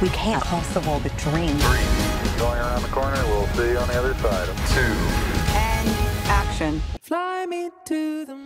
We can't possible the dream. Three. Going around the corner, we'll see you on the other side. Two. And action. Fly me to the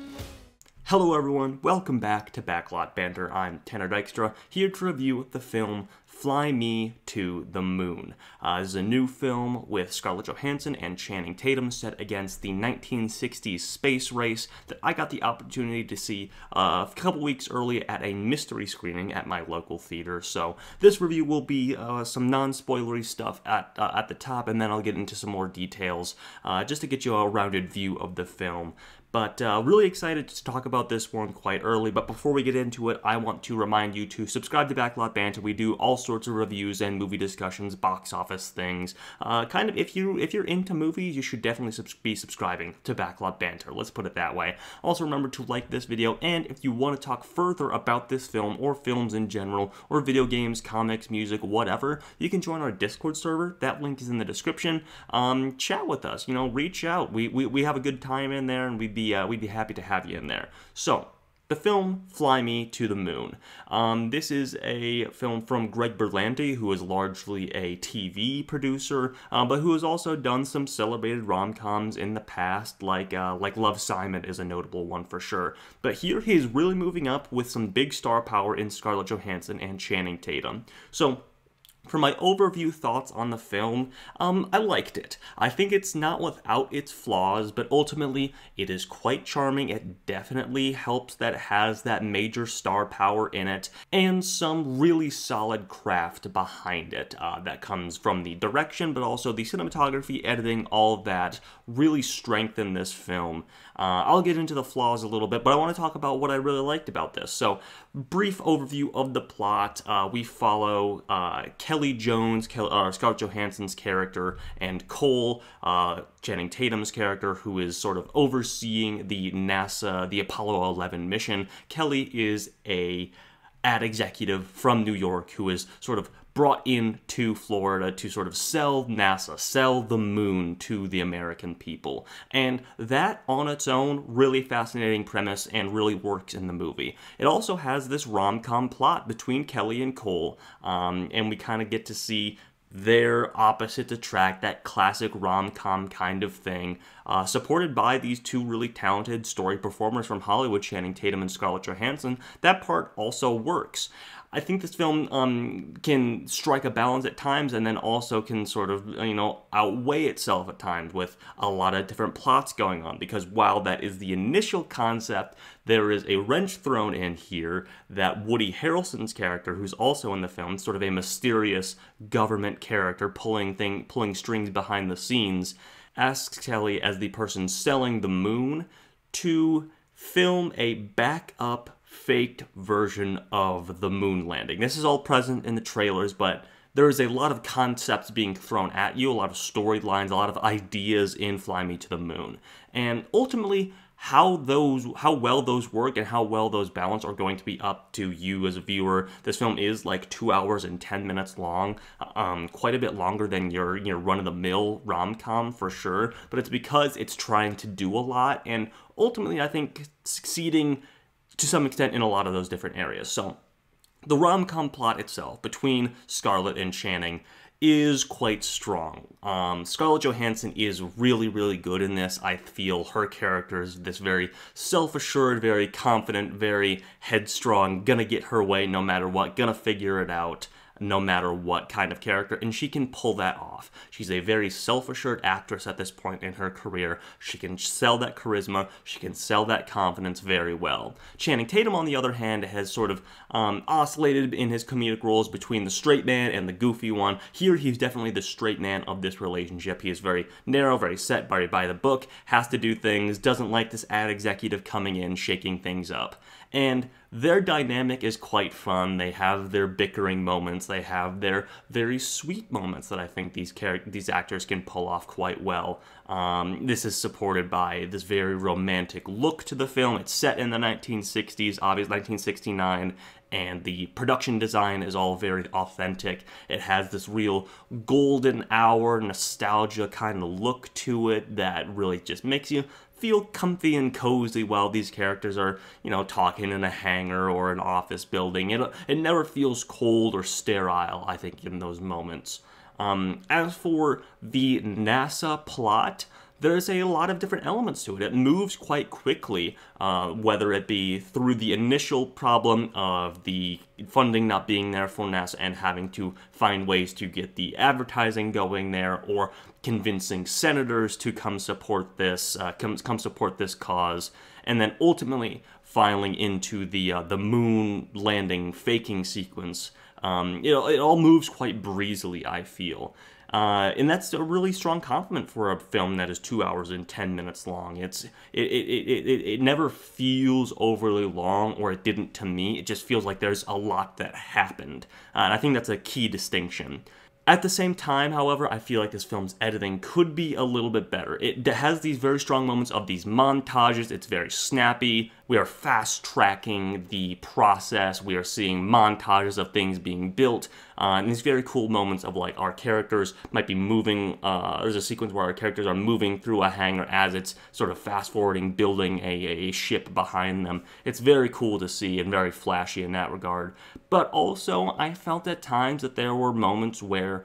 Hello everyone, welcome back to Backlot Banter. I'm Tanner Dykstra, here to review the film Fly Me to the Moon. Uh, this is a new film with Scarlett Johansson and Channing Tatum set against the 1960s space race that I got the opportunity to see uh, a couple weeks early at a mystery screening at my local theater. So this review will be uh, some non-spoilery stuff at, uh, at the top, and then I'll get into some more details uh, just to get you a rounded view of the film. But uh, really excited to talk about this one quite early. But before we get into it, I want to remind you to subscribe to Backlot Banter. We do all sorts of reviews and movie discussions, box office things. Uh, kind of if you if you're into movies, you should definitely be subscribing to Backlot Banter. Let's put it that way. Also remember to like this video, and if you want to talk further about this film or films in general, or video games, comics, music, whatever, you can join our Discord server. That link is in the description. Um, chat with us. You know, reach out. We we, we have a good time in there, and we'd be uh, we'd be happy to have you in there. So the film Fly Me to the Moon. Um, this is a film from Greg Berlanti, who is largely a TV producer, uh, but who has also done some celebrated rom-coms in the past, like uh, like Love Simon is a notable one for sure. But here he is really moving up with some big star power in Scarlett Johansson and Channing Tatum. So for my overview thoughts on the film, um, I liked it. I think it's not without its flaws, but ultimately it is quite charming. It definitely helps that it has that major star power in it, and some really solid craft behind it uh, that comes from the direction, but also the cinematography, editing, all that really strengthen this film. Uh, I'll get into the flaws a little bit, but I want to talk about what I really liked about this. So, brief overview of the plot. Uh, we follow uh, Kelly Jones, Kel- uh, Scarlett Johansson's character, and Cole, uh, Channing Tatum's character, who is sort of overseeing the NASA, the Apollo 11 mission. Kelly is a ad executive from New York who is sort of brought in to Florida to sort of sell NASA, sell the moon to the American people. And that on its own, really fascinating premise and really works in the movie. It also has this rom com plot between Kelly and Cole, um, and we kind of get to see their opposites attract, that classic rom com kind of thing, uh, supported by these two really talented story performers from Hollywood, Channing Tatum and Scarlett Johansson. That part also works. I think this film um, can strike a balance at times and then also can sort of, you know, outweigh itself at times with a lot of different plots going on. Because while that is the initial concept, there is a wrench thrown in here that Woody Harrelson's character, who's also in the film, sort of a mysterious government character pulling thing, pulling strings behind the scenes, asks Kelly as the person selling the moon to film a backup faked version of the moon landing. This is all present in the trailers, but there is a lot of concepts being thrown at you, a lot of storylines, a lot of ideas in Fly Me to the Moon. And ultimately, how those how well those work and how well those balance are going to be up to you as a viewer. This film is like two hours and ten minutes long, um, quite a bit longer than your your run of the mill rom com for sure. But it's because it's trying to do a lot and ultimately I think succeeding to some extent in a lot of those different areas. So the rom-com plot itself between Scarlett and Channing is quite strong. Um, Scarlett Johansson is really, really good in this. I feel her character is this very self-assured, very confident, very headstrong, gonna get her way no matter what, gonna figure it out no matter what kind of character, and she can pull that off. She's a very self assured actress at this point in her career. She can sell that charisma, she can sell that confidence very well. Channing Tatum, on the other hand, has sort of um, oscillated in his comedic roles between the straight man and the goofy one. Here, he's definitely the straight man of this relationship. He is very narrow, very set by, by the book, has to do things, doesn't like this ad executive coming in, shaking things up. And their dynamic is quite fun. They have their bickering moments. They have their very sweet moments that I think these these actors can pull off quite well. Um, this is supported by this very romantic look to the film. It's set in the 1960s, obviously 1969, and the production design is all very authentic. It has this real golden hour nostalgia kind of look to it that really just makes you feel comfy and cozy while these characters are, you know, talking in a hangar or an office building. It, it never feels cold or sterile, I think, in those moments. Um, as for the NASA plot, there's a lot of different elements to it. It moves quite quickly, uh, whether it be through the initial problem of the funding not being there for NASA and having to find ways to get the advertising going there, or convincing senators to come support this, uh, come, come support this cause, and then ultimately filing into the uh, the moon landing faking sequence. Um, know, it all moves quite breezily. I feel. Uh, and that's a really strong compliment for a film that is two hours and ten minutes long. It's it, it, it, it, it never feels overly long, or it didn't to me. It just feels like there's a lot that happened, uh, and I think that's a key distinction. At the same time, however, I feel like this film's editing could be a little bit better. It has these very strong moments of these montages, it's very snappy. We are fast tracking the process, we are seeing montages of things being built, uh, and these very cool moments of like our characters might be moving. Uh, there's a sequence where our characters are moving through a hangar as it's sort of fast forwarding, building a, a ship behind them. It's very cool to see and very flashy in that regard. But also, I felt at times that there were moments where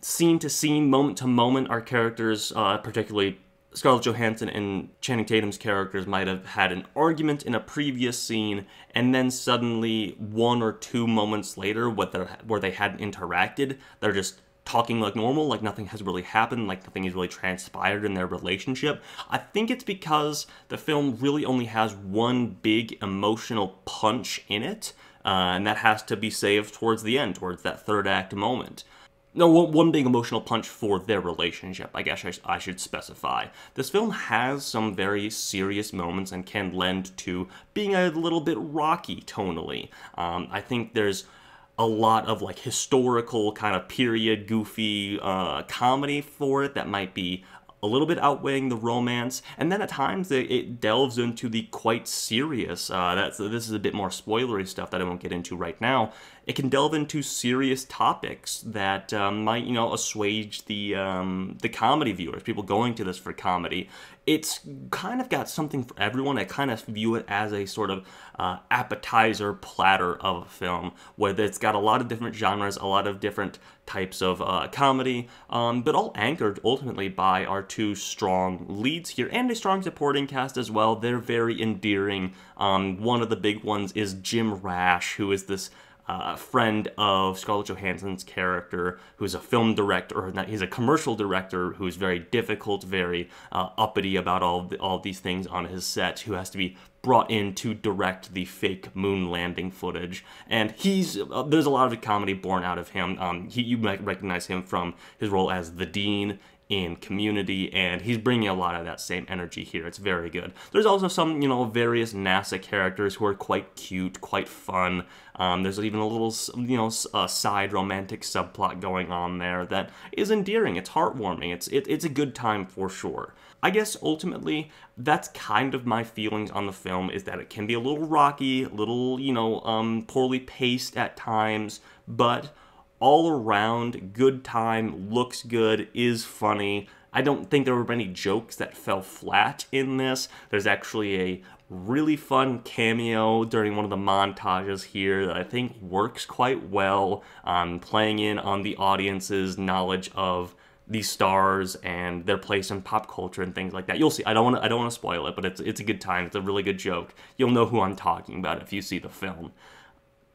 scene to scene, moment to moment, our characters, uh, particularly Scarlett Johansson and Channing Tatum's characters might have had an argument in a previous scene, and then suddenly, one or two moments later, where they hadn't interacted, they're just talking like normal, like nothing has really happened, like nothing has really transpired in their relationship. I think it's because the film really only has one big emotional punch in it, uh, and that has to be saved towards the end, towards that third act moment no, one big emotional punch for their relationship, I guess I, should specify. This film has some very serious moments and can lend to being a little bit rocky tonally. Um, I think there's a lot of like historical kind of period goofy uh, comedy for it that might be a little bit outweighing the romance, and then at times it, it delves into the quite serious. Uh, that's this is a bit more spoilery stuff that I won't get into right now. It can delve into serious topics that um, might, you know, assuage the um, the comedy viewers, people going to this for comedy it's kind of got something for everyone. I kind of view it as a sort of uh, appetizer platter of a film, where it's got a lot of different genres, a lot of different types of uh, comedy, um, but all anchored ultimately by our two strong leads here and a strong supporting cast as well. They're very endearing. Um, one of the big ones is Jim Rash, who is this uh, friend of Scarlett Johansson's character, who's a film director, or not, he's a commercial director who's very difficult, very uh, uppity about all the, all these things on his set, who has to be brought in to direct the fake moon landing footage. And he's uh, there's a lot of comedy born out of him. Um, he, you might recognize him from his role as the dean in community and he's bringing a lot of that same energy here. It's very good. There's also some you know various nasa characters who are quite cute quite fun. Um, there's even a little you know a side romantic subplot going on there that is endearing. It's heartwarming. It's it, it's a good time for sure. I guess ultimately that's kind of my feelings on the film is that it can be a little rocky, a little, you know, um, poorly paced at times, but all around good time, looks good, is funny. I don't think there were any jokes that fell flat in this. There's actually a really fun cameo during one of the montages here that I think works quite well, um, playing in on the audience's knowledge of these stars and their place in pop culture and things like that. You'll see. I don't want to. I don't want to spoil it, but it's it's a good time. It's a really good joke. You'll know who I'm talking about if you see the film.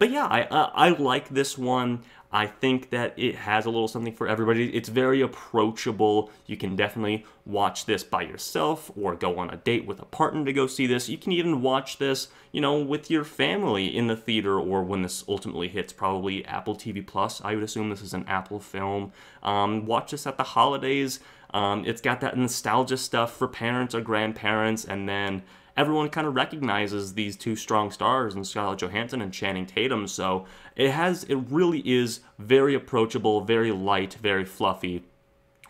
But yeah, I uh, I like this one. I think that it has a little something for everybody. It's very approachable. You can definitely watch this by yourself or go on a date with a partner to go see this. You can even watch this, you know, with your family in the theater or when this ultimately hits probably Apple TV Plus. I would assume this is an Apple film. Um, watch this at the holidays. Um, it's got that nostalgia stuff for parents or grandparents and then everyone kind of recognizes these two strong stars in Scarlett Johansson and Channing Tatum. So it has, it really is very approachable, very light, very fluffy,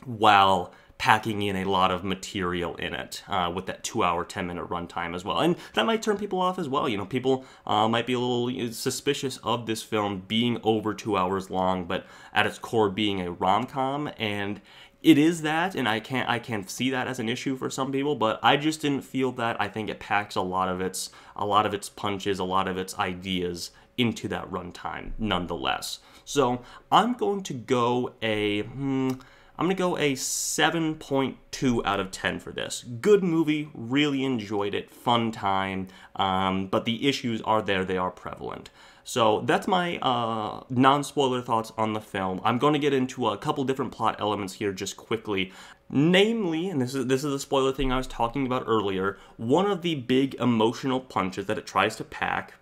while packing in a lot of material in it uh, with that two hour, 10 minute runtime as well. And that might turn people off as well. You know, people uh, might be a little suspicious of this film being over two hours long, but at its core being a rom com. And it is that, and I can't I can't see that as an issue for some people, but I just didn't feel that. I think it packs a lot of its a lot of its punches, a lot of its ideas into that runtime, nonetheless. So I'm going to go a hmm, I'm gonna go a 7.2 out of 10 for this. Good movie, really enjoyed it, fun time, um, but the issues are there, they are prevalent. So that's my uh, non-spoiler thoughts on the film. I'm going to get into a couple different plot elements here just quickly. Namely, and this is this is the spoiler thing I was talking about earlier, one of the big emotional punches that it tries to pack,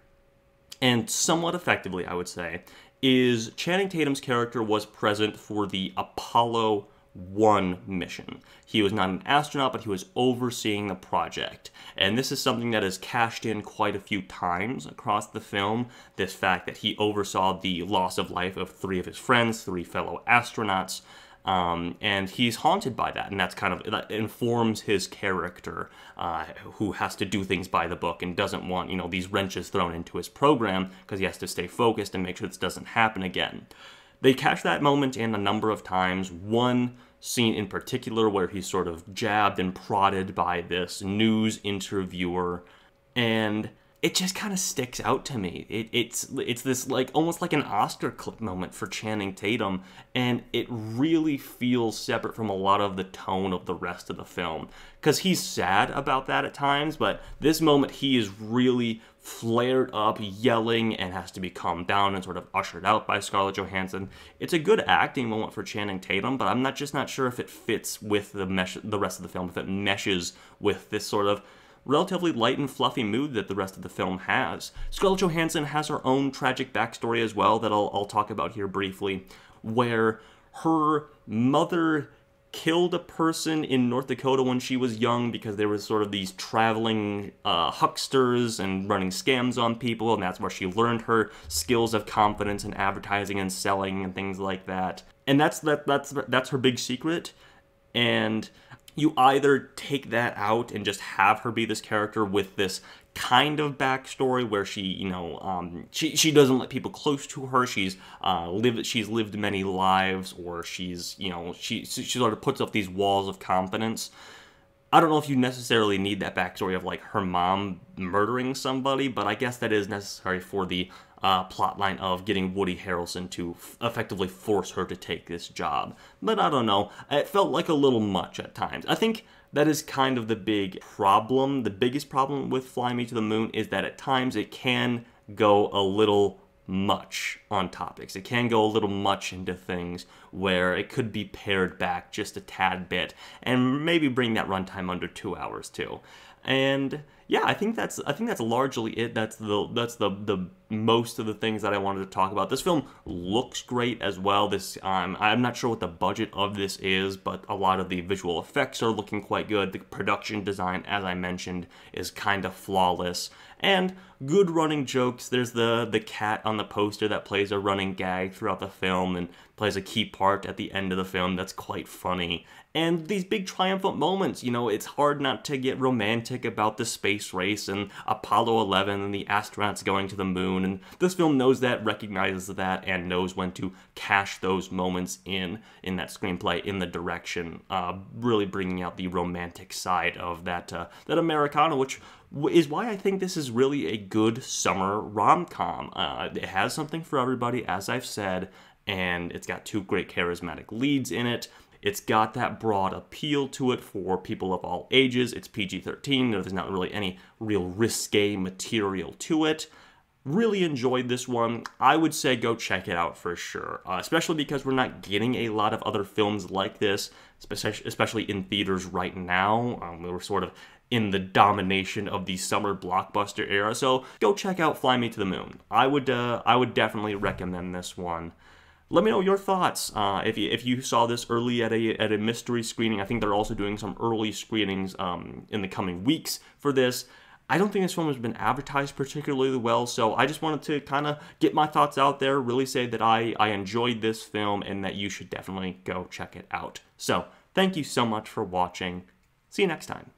and somewhat effectively, I would say, is Channing Tatum's character was present for the Apollo 1 mission. He was not an astronaut, but he was overseeing the project. And this is something that is cashed in quite a few times across the film. This fact that he oversaw the loss of life of three of his friends, three fellow astronauts. Um, and he's haunted by that, and that's kind of that informs his character, uh, who has to do things by the book and doesn't want you know these wrenches thrown into his program because he has to stay focused and make sure this doesn't happen again. They catch that moment in a number of times. One scene in particular where he's sort of jabbed and prodded by this news interviewer, and it just kind of sticks out to me. It, it's it's this like almost like an Oscar clip moment for Channing Tatum, and it really feels separate from a lot of the tone of the rest of the film. Because he's sad about that at times, but this moment he is really flared up, yelling, and has to be calmed down and sort of ushered out by Scarlett Johansson. It's a good acting moment for Channing Tatum, but I'm not just not sure if it fits with the mesh the rest of the film, if it meshes with this sort of relatively light and fluffy mood that the rest of the film has. Scarlett Johansson has her own tragic backstory as well that I'll, I'll talk about here briefly, where her mother killed a person in North Dakota when she was young because there was sort of these traveling uh, hucksters and running scams on people, and that's where she learned her skills of confidence and advertising and selling and things like that. And that's that that's that's her big secret. And you either take that out and just have her be this character with this kind of backstory where she, you know, um, she she doesn't let people close to her. She's uh, lived she's lived many lives, or she's you know she she sort of puts up these walls of confidence. I don't know if you necessarily need that backstory of like her mom murdering somebody, but I guess that is necessary for the uh, plotline of getting Woody Harrelson to effectively force her to take this job. But I don't know. It felt like a little much at times. I think that is kind of the big problem. The biggest problem with Fly Me to the Moon is that at times it can go a little much on topics. It can go a little much into things where it could be pared back just a tad bit and maybe bring that runtime under two hours too. And yeah, I think that's I think that's largely it. That's the that's the the most of the things that I wanted to talk about. This film looks great as well. This um, I'm not sure what the budget of this is, but a lot of the visual effects are looking quite good. The production design, as I mentioned, is kind of flawless and good running jokes. There's the the cat on the poster that plays a running gag throughout the film and plays a key part at the end of the film that's quite funny. And these big triumphant moments, you know, it's hard not to get romantic about the space race and Apollo 11 and the astronauts going to the moon. And this film knows that, recognizes that, and knows when to cash those moments in in that screenplay in the direction, uh, really bringing out the romantic side of that uh, that Americana, which is why I think this is really a good summer rom com. Uh, it has something for everybody, as I've said, and it's got two great charismatic leads in it. It's got that broad appeal to it for people of all ages. It's PG 13, there's not really any real risque material to it. Really enjoyed this one. I would say go check it out for sure, uh, especially because we're not getting a lot of other films like this, especially in theaters right now. Um, we're sort of in the domination of the summer blockbuster era. So go check out Fly Me to the Moon. I would uh, I would definitely recommend this one. Let me know your thoughts. Uh, if, you, if you saw this early at a, at a mystery screening, I think they're also doing some early screenings um, in the coming weeks for this. I don't think this film has been advertised particularly well, so I just wanted to kind of get my thoughts out there, really say that I, I enjoyed this film and that you should definitely go check it out. So, Thank you so much for watching. See you next time.